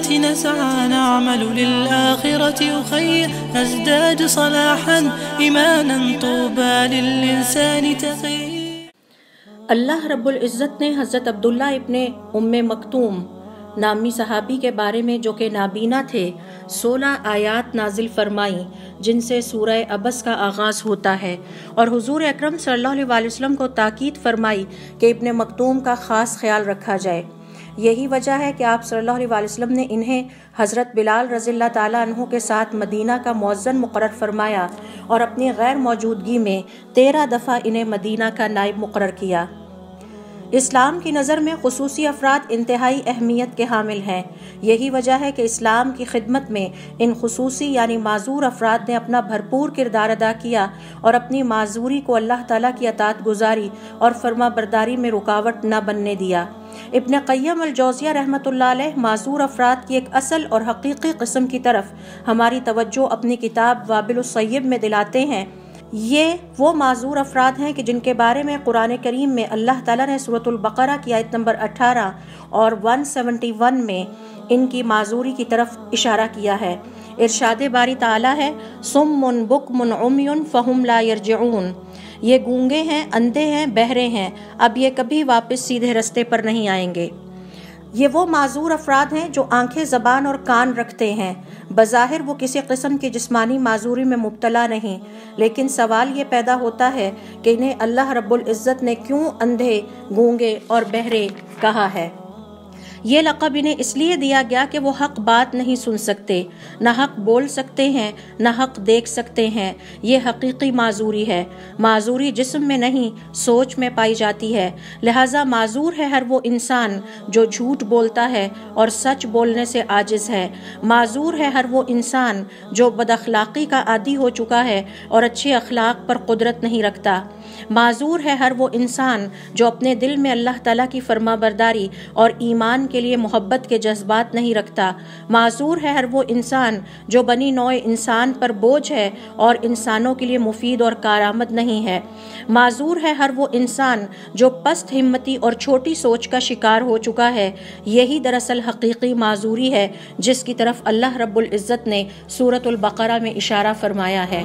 الحياة نسعى نعمل للآخرة أخي نزداد صلاحا، إيمانا طوبى للإنسان تقي اللہ رب العزت نے حضرت عبداللہ ابن ام مکتوم، نامی صحابی کے بارے میں جو کہ نابینا تھے، سولہ آیات نازل فرمائی، جن سے سورہ ابس کا آغاز ہوتا ہے۔ اور حضور اکرم صلی اللہ علیہ وسلم کو تاکید فرمائی کہ ابن مکتوم کا خاص خیال رکھا جائے۔ یہی وجہ ہے کہ آپ صلی اللہ علیہ وسلم نے انہیں حضرت بلال رضی اللہ تعالیٰ عنہ کے ساتھ مدینہ کا موزن مقرر فرمایا اور اپنی غیر موجودگی میں تیرہ دفعہ انہیں مدینہ کا نائب مقرر کیا۔ اسلام کی نظر میں خصوصی افراد انتہائی اہمیت کے حامل ہیں۔ یہی وجہ ہے کہ اسلام کی خدمت میں ان خصوصی یعنی معذور افراد نے اپنا بھرپور کردار ادا کیا اور اپنی معذوری کو اللہ تعالیٰ کی اطاعت گزاری اور فرما برداری میں رکاوٹ نہ بننے دیا۔ ابن قیم الجوزیہ رحمۃ اللہ علیہ معذور افراد کی ایک اصل اور حقیقی قسم کی طرف ہماری توجہ اپنی کتاب وابل السیب میں دلاتے ہیں۔ یہ وہ معذور افراد ہیں کہ جن کے بارے میں قرآن کریم میں اللہ تعالیٰ نے صورت البقرہ کی آیت نمبر اٹھارہ اور ون سیونٹی ون میں ان کی معذوری کی طرف اشارہ کیا ہے۔ ارشاد باری تعالیٰ ہے، سم من بک من عمیون فہم لا یرجعون یہ گونگے ہیں، اندھے ہیں، بہرے ہیں۔ اب یہ کبھی واپس سیدھے رستے پر نہیں آئیں گے۔ یہ وہ معذور افراد ہیں جو آنکھیں، زبان اور کان رکھتے ہیں۔ بظاہر وہ کسی قسم کی جسمانی معذوری میں مبتلا نہیں، لیکن سوال یہ پیدا ہوتا ہے کہ انہیں اللہ رب العزت نے کیوں اندھے، گونگے اور بہرے کہا ہے۔ یہ لقب انہیں اس لیے دیا گیا کہ وہ حق بات نہیں سن سکتے، نہ حق بول سکتے ہیں، نہ حق دیکھ سکتے ہیں۔ یہ حقیقی معذوری ہے۔ معذوری جسم میں نہیں، سوچ میں پائی جاتی ہے۔ لہٰذا معذور ہے ہر وہ انسان جو جھوٹ بولتا ہے اور سچ بولنے سے عاجز ہے۔ معذور ہے ہر وہ انسان جو بد اخلاقی کا عادی ہو چکا ہے اور اچھے اخلاق پر قدرت نہیں رکھتا۔ معذور ہے ہر وہ انسان جو اپنے دل میں اللہ تعالیٰ کی فرما برداری اور ایمان کے لیے محبت کے جذبات نہیں رکھتا۔ معذور ہے ہر وہ انسان جو بنی نوع انسان پر بوجھ ہے اور انسانوں کے لیے مفید اور کارآمد نہیں ہے۔ معذور ہے ہر وہ انسان جو پست، ہمتی اور چھوٹی سوچ کا شکار ہو چکا ہے۔ یہی دراصل حقیقی معذوری ہے جس کی طرف اللہ رب العزت نے صورت البقرہ میں اشارہ فرمایا ہے۔